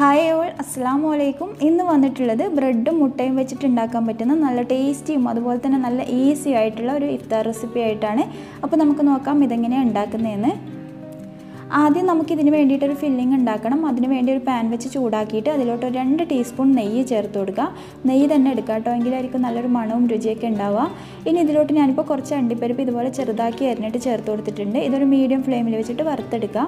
Hi all അസ്സാം വലൈക്കും ഇന്ന് വന്നിട്ടുള്ളത് ബ്രെഡും മുട്ടയും വെച്ചിട്ട് ഉണ്ടാക്കാൻ പറ്റുന്ന നല്ല ടേസ്റ്റിയും അതുപോലെ തന്നെ നല്ല ഈസി ആയിട്ടുള്ള ഒരു ഇഫ്താർ റെസിപ്പി ആയിട്ടാണ്. അപ്പോൾ നമുക്ക് നോക്കാം ഇതെങ്ങനെയാണ് ഉണ്ടാക്കുന്നതെന്ന്. ആദ്യം നമുക്ക് ഇതിന് വേണ്ടിയിട്ടൊരു ഫില്ലിംഗ് ഉണ്ടാക്കണം. അതിന് വേണ്ടി ഒരു പാൻ വെച്ച് ചൂടാക്കിയിട്ട് അതിലോട്ട് ഒരു രണ്ട് ടീസ്പൂൺ നെയ്യ് ചേർത്ത് കൊടുക്കുക. നെയ്യ് തന്നെ എടുക്കുക കേട്ടോ. എങ്കിലായിരിക്കും നല്ലൊരു മണവും രുചിയൊക്കെ ഉണ്ടാവുക. ഇനി ഇതിലോട്ട് ഞാനിപ്പോൾ കുറച്ച് അണ്ടിപ്പരിപ്പ് ഇതുപോലെ ചെറുതാക്കി അരിഞ്ഞിട്ട് ചേർത്ത് കൊടുത്തിട്ടുണ്ട്. ഇതൊരു മീഡിയം ഫ്ലെയിമിൽ വെച്ചിട്ട് വറുത്തെടുക്കുക.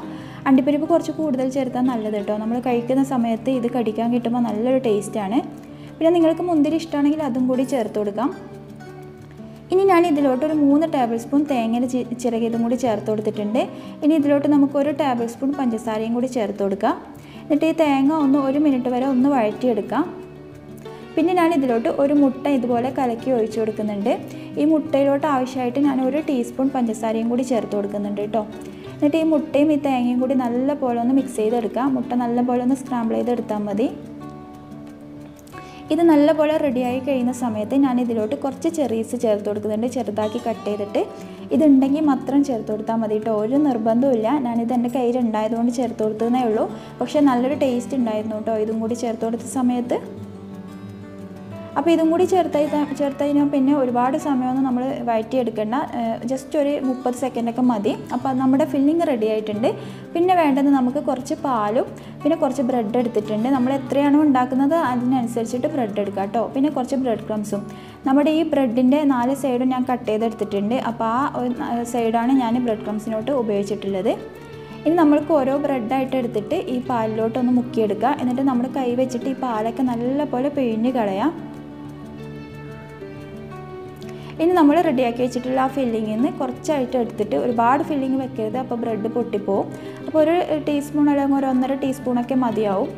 അണ്ടിപ്പരിപ്പ് കുറച്ച് കൂടുതൽ ചേർത്താൽ നല്ലത് കേട്ടോ. നമ്മൾ കഴിക്കുന്ന സമയത്ത് ഇത് കടിക്കാൻ കിട്ടുമ്പോൾ നല്ലൊരു ടേസ്റ്റാണ് പിന്നെ നിങ്ങൾക്ക് മുന്തിരി ഇഷ്ടമാണെങ്കിൽ അതും കൂടി ചേർത്ത് കൊടുക്കാം. ഇനി ഞാൻ ഇതിലോട്ട് ഒരു മൂന്ന് ടേബിൾ സ്പൂൺ തേങ്ങയുടെ ചിറകിയതും കൂടി ചേർത്ത് കൊടുത്തിട്ടുണ്ട്. ഇനി ഇതിലോട്ട് നമുക്ക് ഒരു ടേബിൾ സ്പൂൺ പഞ്ചസാരയും കൂടി ചേർത്ത് കൊടുക്കാം. എന്നിട്ട് ഈ തേങ്ങ ഒന്ന് ഒരു മിനിറ്റ് വരെ ഒന്ന് വഴറ്റിയെടുക്കാം. പിന്നെ ഞാൻ ഇതിലോട്ട് ഒരു മുട്ട ഇതുപോലെ കലക്കി ഒഴിച്ചു കൊടുക്കുന്നുണ്ട്. ഈ മുട്ടയിലോട്ട് ആവശ്യമായിട്ട് ഞാൻ ഒരു ടീസ്പൂൺ പഞ്ചസാരയും കൂടി ചേർത്ത് കൊടുക്കുന്നുണ്ട് കേട്ടോ. എന്നിട്ട് ഈ മുട്ടയും ഈ തേങ്ങയും കൂടി നല്ല പോലെ ഒന്ന് മിക്സ് ചെയ്തെടുക്കാം. മുട്ട നല്ല പോലെ ഒന്ന് സ്ക്രാമ്പിൾ ചെയ്തെടുത്താൽ മതി. ഇത് നല്ലപോലെ റെഡിയായി കഴിയുന്ന സമയത്ത് ഞാൻ ഇതിലോട്ട് കുറച്ച് ചെറീസ് ചേർത്ത് കൊടുക്കുന്നുണ്ട്. ചെറുതാക്കി കട്ട് ചെയ്തിട്ട്. ഇതുണ്ടെങ്കിൽ മാത്രം ചേർത്ത് കൊടുത്താൽ മതി കേട്ടോ ഒരു നിർബന്ധമില്ല ഞാനിത് എന്റെ കയ്യിൽ ഉണ്ടായതുകൊണ്ട് ചേർത്ത് കൊടുത്തതേ ഉള്ളൂ. പക്ഷേ നല്ലൊരു ടേസ്റ്റ് ഉണ്ടായിരുന്നു കേട്ടോ ഇതും കൂടി ചേർത്ത് കൊടുത്ത സമയത്ത്. അപ്പോൾ ഇതും കൂടി ചേർത്ത് ചേർത്ത് കഴിഞ്ഞാൽ പിന്നെ ഒരുപാട് സമയമൊന്നും നമ്മൾ വഴറ്റിയെടുക്കേണ്ട ജസ്റ്റ് ഒരു മുപ്പത് സെക്കൻഡൊക്കെ മതി. അപ്പോൾ നമ്മുടെ ഫില്ലിങ് റെഡി ആയിട്ടുണ്ട്. പിന്നെ വേണ്ടത് നമുക്ക് കുറച്ച് പാലും പിന്നെ കുറച്ച് ബ്രെഡ് എടുത്തിട്ടുണ്ട്. നമ്മൾ എത്രയാണോ ഉണ്ടാക്കുന്നത് അതിനനുസരിച്ചിട്ട് ബ്രെഡ് എടുക്കുക കേട്ടോ പിന്നെ കുറച്ച് ബ്രെഡ് ക്രംസും നമ്മുടെ ഈ ബ്രെഡിന്റെ നാല് സൈഡും ഞാൻ കട്ട് ചെയ്തെടുത്തിട്ടുണ്ട്. അപ്പോൾ ആ സൈഡാണ് ഞാൻ ബ്രെഡ് ക്രംസിനോട്ട് ഉപയോഗിച്ചിട്ടുള്ളത്. ഇനി നമ്മൾക്ക് ഓരോ ബ്രെഡായിട്ട് എടുത്തിട്ട് ഈ പാലിലോട്ടൊന്ന് മുക്കിയെടുക്കുക എന്നിട്ട് നമ്മൾ കൈ വെച്ചിട്ട് ഈ പാലൊക്കെ നല്ലപോലെ പിഴിഞ്ഞ് കളയാം. ഇനി നമ്മൾ റെഡിയാക്കി വെച്ചിട്ടുള്ള ആ ഫില്ലിങ്ങിൽ നിന്ന് കുറച്ചായിട്ട് എടുത്തിട്ട് ഒരുപാട് ഫില്ലിങ് വെക്കരുത്. അപ്പോൾ ബ്രെഡ് പൊട്ടിപ്പോവും. അപ്പോൾ ഒരു ടീസ്പൂൺ അല്ലെങ്കിൽ ഒരു ഒന്നര ടീസ്പൂണൊക്കെ മതിയാവും.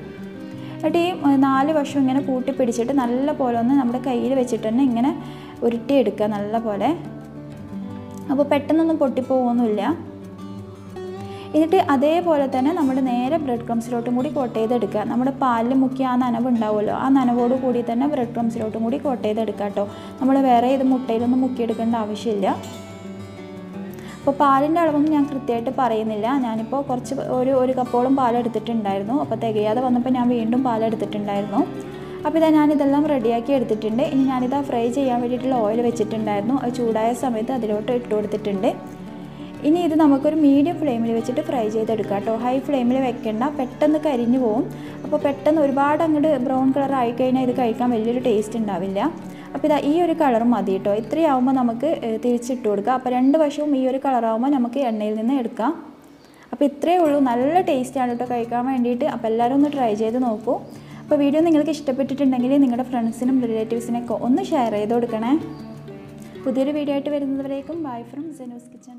എന്നിട്ട് ഈ നാല് വശം ഇങ്ങനെ കൂട്ടി പിടിച്ചിട്ട് നല്ല പോലെ ഒന്ന് നമ്മുടെ കയ്യിൽ വെച്ചിട്ട് തന്നെ ഇങ്ങനെ ഉരുട്ടിയെടുക്കുക നല്ല പോലെ അപ്പോൾ പെട്ടെന്നൊന്നും പൊട്ടിപ്പോവൊന്നുമില്ല. എന്നിട്ട് അതേപോലെ തന്നെ നമ്മൾ നേരെ ബ്രെഡ് ക്രംസിലോട്ടും കൂടി കോട്ട് ചെയ്തെടുക്കുക. നമ്മുടെ പാലിൽ മുക്കി ആ നനവ് ഉണ്ടാവുമല്ലോ ആ നനവോട് കൂടി തന്നെ ബ്രെഡ് ക്രംസിലോട്ടും കൂടി കോട്ട് ചെയ്തെടുക്കുക കേട്ടോ നമ്മൾ വേറെ ഇത് മുട്ടയിലൊന്നും മുക്കിയെടുക്കേണ്ട ആവശ്യമില്ല. അപ്പോൾ പാലിന്റെ അളവൊന്നും ഞാൻ കൃത്യമായിട്ട് പറയുന്നില്ല. ഞാനിപ്പോൾ കുറച്ച് ഒരു ഒരു കപ്പോളം പാലെടുത്തിട്ടുണ്ടായിരുന്നു. അപ്പോൾ തികയാതെ വന്നപ്പോൾ ഞാൻ വീണ്ടും പാലെടുത്തിട്ടുണ്ടായിരുന്നു. അപ്പോൾ ഇതാ ഞാനിതെല്ലാം റെഡിയാക്കി എടുത്തിട്ടുണ്ട്. ഇനി ഞാനിതാ ഫ്രൈ ചെയ്യാൻ വേണ്ടിയിട്ടുള്ള ഓയിൽ വെച്ചിട്ടുണ്ടായിരുന്നു. അത് ചൂടായ സമയത്ത് അതിലോട്ട് ഇട്ട് കൊടുത്തിട്ടുണ്ട്. ഇനി ഇത് നമുക്കൊരു മീഡിയം ഫ്ലെയിമിൽ വെച്ചിട്ട് ഫ്രൈ ചെയ്തെടുക്കാം കേട്ടോ ഹൈ ഫ്ലെയിമിൽ വെക്കേണ്ട പെട്ടെന്ന് കരിഞ്ഞു പോകും അപ്പോൾ പെട്ടെന്ന് ഒരുപാട് അങ്ങോട്ട് ബ്രൗൺ കളർ ആയി കഴിഞ്ഞാൽ ഇത് കഴിക്കാൻ വലിയൊരു ടേസ്റ്റ് ഉണ്ടാവില്ല. അപ്പോൾ ഇതാ ഈ ഒരു കളർ മതി കേട്ടോ ഇത്രയാവുമ്പോൾ നമുക്ക് തിരിച്ചിട്ട് കൊടുക്കാം. അപ്പോൾ രണ്ട് വശവും ഈ ഒരു കളറാവുമ്പോൾ നമുക്ക് എണ്ണയിൽ നിന്ന് എടുക്കാം. അപ്പോൾ ഇത്രയേ ഉള്ളൂ. നല്ല ടേസ്റ്റാണ് കേട്ടോ കഴിക്കാൻ വേണ്ടിയിട്ട്. അപ്പോൾ എല്ലാവരും ഒന്ന് ട്രൈ ചെയ്ത് നോക്കൂ. അപ്പോൾ വീഡിയോ നിങ്ങൾക്ക് ഇഷ്ടപ്പെട്ടിട്ടുണ്ടെങ്കിൽ നിങ്ങളുടെ ഫ്രണ്ട്സിനും റിലേറ്റീവ്സിനൊക്കെ ഒന്ന് ഷെയർ ചെയ്ത് കൊടുക്കണേ. പുതിയൊരു വീഡിയോ ആയിട്ട് വരുന്നവരേക്കും ബൈ ഫ്രം സെനൂസ് കിച്ചൺ